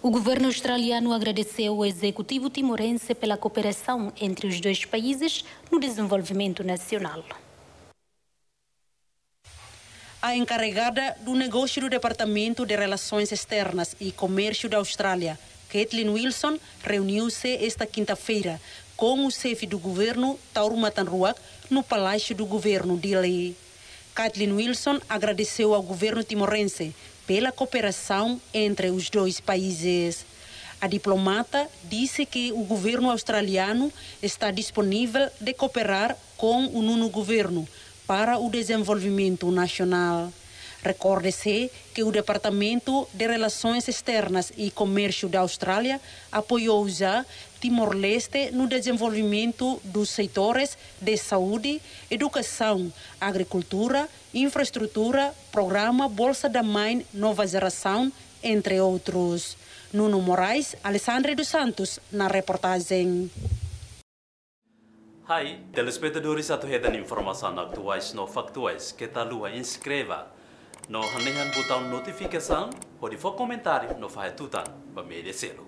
O governo australiano agradeceu ao executivo timorense pela cooperação entre os dois países no desenvolvimento nacional. A encarregada do negócio do Departamento de Relações Externas e Comércio da Austrália, Kathleen Wilson, reuniu-se esta quinta-feira com o chefe do governo, Tauro Matanruak, no Palácio do Governo de Lei. Kathleen Wilson agradeceu ao governo timorense pela cooperação entre os dois países. A diplomata disse que o governo australiano está disponível de cooperar com o nono governo para o desenvolvimento nacional. Recorde-se que o Departamento de Relações Externas e Comércio da Austrália apoiou já Timor-Leste no desenvolvimento dos setores de saúde, educação, agricultura, infraestrutura, programa Bolsa da Mãe Nova Geração, entre outros. Nuno Moraes, Alessandra dos Santos, na reportagem. Hai, telespectadores atuhedan informação atuais no factuais que tal lua inscreva no hanehan botão notificação ou de comentário no faz tutan, ba merecê-lo.